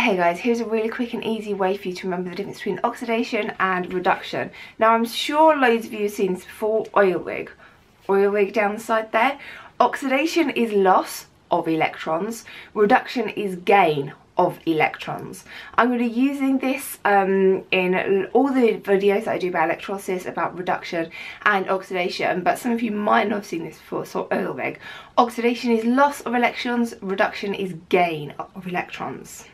Hey guys, here's a really quick and easy way for you to remember the difference between oxidation and reduction. Now I'm sure loads of you have seen this before, oil rig. Oil rig down the side there. Oxidation is loss of electrons, reduction is gain of electrons. I'm going to be using this um, in all the videos that I do about electrolysis, about reduction and oxidation, but some of you might not have seen this before, so oil rig. Oxidation is loss of electrons, reduction is gain of electrons.